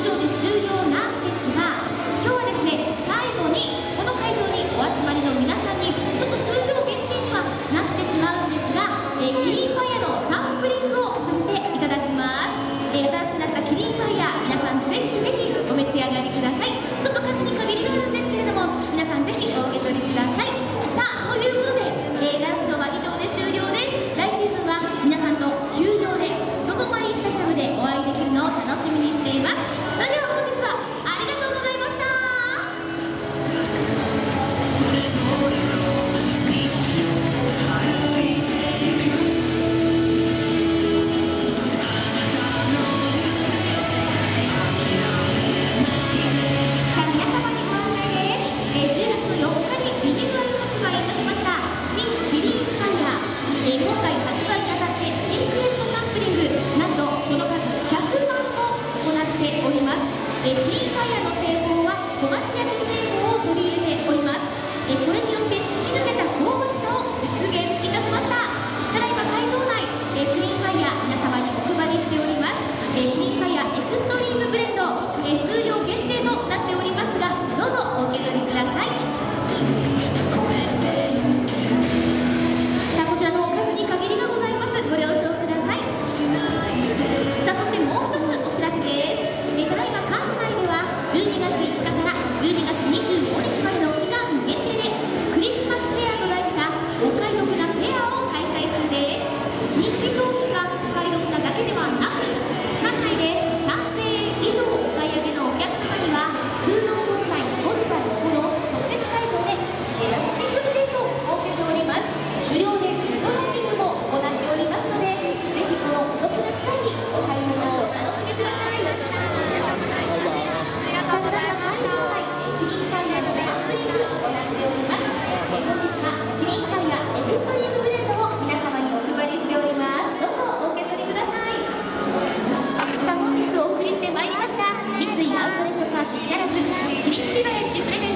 以上で終了なんですが今日はですね最後にこの会場にお集まりの皆さんにちょっと数秒限定にはなってしまうんですが、えー、キリンファイヤーのサンプリングをさせていただきます、えー、新しくなったキリンファイヤー皆さんぜひぜひえー、ピイヤの生ビバレッジプレゼン